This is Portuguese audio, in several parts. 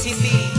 Nok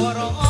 for all.